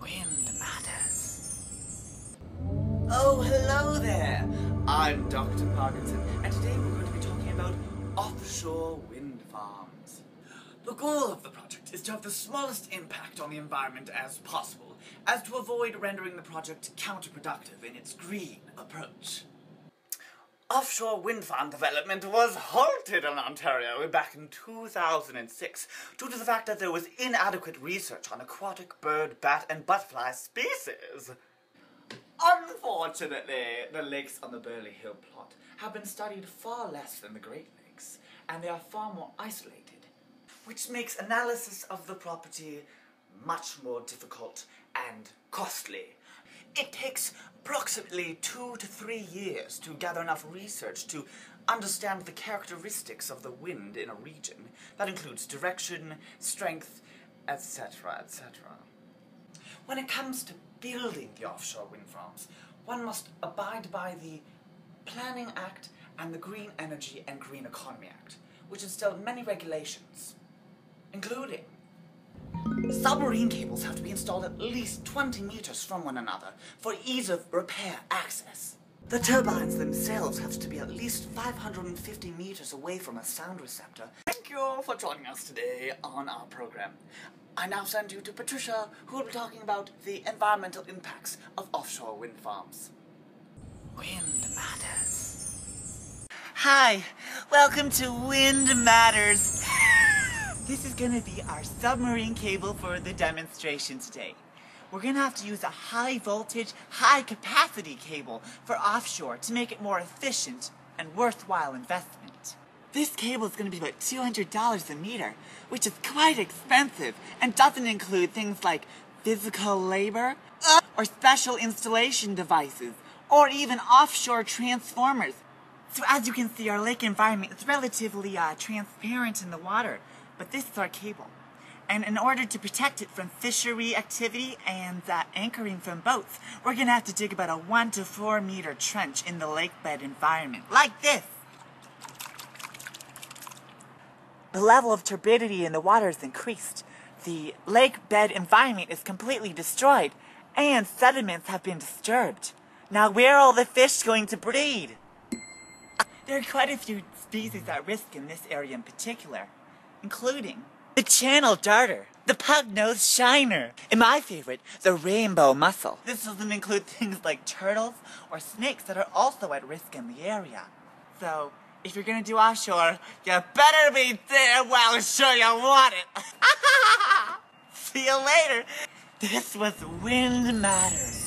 Wind matters. Oh, hello there. I'm Dr. Parkinson, and today we're going to be talking about offshore wind farms. The goal of the project is to have the smallest impact on the environment as possible, as to avoid rendering the project counterproductive in its green approach. Offshore wind farm development was halted in Ontario back in 2006 due to the fact that there was inadequate research on aquatic bird, bat, and butterfly species. Unfortunately, the lakes on the Burley Hill plot have been studied far less than the Great Lakes, and they are far more isolated, which makes analysis of the property much more difficult and costly. It takes approximately two to three years to gather enough research to understand the characteristics of the wind in a region. That includes direction, strength, etc., etc. When it comes to building the offshore wind farms, one must abide by the Planning Act and the Green Energy and Green Economy Act, which instill many regulations, including Submarine cables have to be installed at least 20 meters from one another for ease of repair access. The turbines themselves have to be at least 550 meters away from a sound receptor. Thank you all for joining us today on our program. I now send you to Patricia, who will be talking about the environmental impacts of offshore wind farms. Wind matters. Hi, welcome to Wind Matters. This is gonna be our submarine cable for the demonstration today. We're gonna have to use a high voltage, high capacity cable for offshore to make it more efficient and worthwhile investment. This cable is gonna be about $200 a meter, which is quite expensive and doesn't include things like physical labor or special installation devices or even offshore transformers. So as you can see, our lake environment is relatively uh, transparent in the water, but this is our cable. And in order to protect it from fishery activity and uh, anchoring from boats, we're gonna have to dig about a one to four meter trench in the lake bed environment, like this. The level of turbidity in the water is increased. The lake bed environment is completely destroyed, and sediments have been disturbed. Now where are all the fish going to breed? There are quite a few species at risk in this area in particular including the channel darter, the pug-nosed shiner, and my favorite, the rainbow mussel. This doesn't include things like turtles or snakes that are also at risk in the area. So, if you're gonna do offshore, you better be there while sure you want it. See you later. This was Wind Matters.